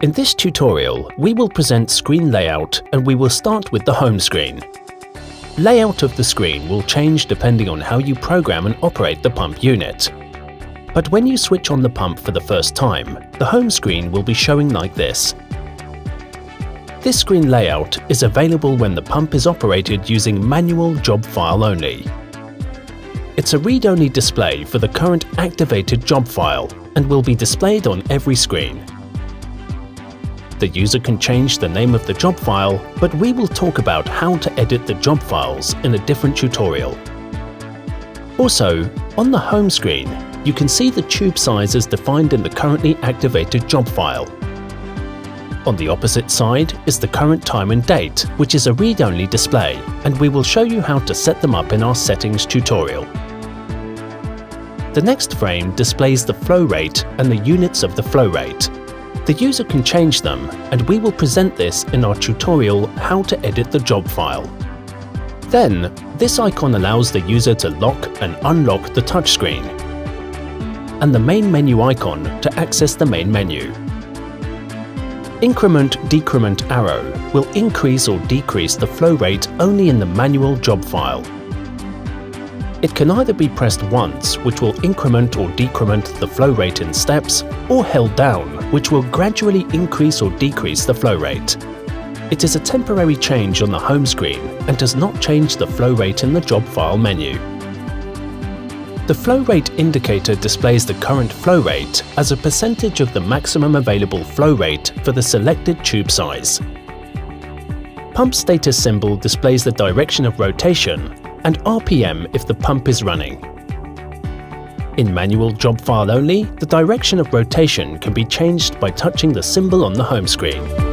In this tutorial, we will present screen layout and we will start with the home screen. Layout of the screen will change depending on how you program and operate the pump unit. But when you switch on the pump for the first time, the home screen will be showing like this. This screen layout is available when the pump is operated using manual job file only. It's a read-only display for the current activated job file and will be displayed on every screen. The user can change the name of the job file, but we will talk about how to edit the job files in a different tutorial. Also, on the home screen, you can see the tube sizes defined in the currently activated job file. On the opposite side is the current time and date, which is a read-only display, and we will show you how to set them up in our settings tutorial. The next frame displays the flow rate and the units of the flow rate, the user can change them, and we will present this in our tutorial how to edit the job file. Then, this icon allows the user to lock and unlock the touchscreen, and the main menu icon to access the main menu. Increment-decrement arrow will increase or decrease the flow rate only in the manual job file. It can either be pressed once, which will increment or decrement the flow rate in steps, or held down, which will gradually increase or decrease the flow rate. It is a temporary change on the home screen and does not change the flow rate in the job file menu. The flow rate indicator displays the current flow rate as a percentage of the maximum available flow rate for the selected tube size. Pump status symbol displays the direction of rotation and RPM if the pump is running. In manual job file only, the direction of rotation can be changed by touching the symbol on the home screen.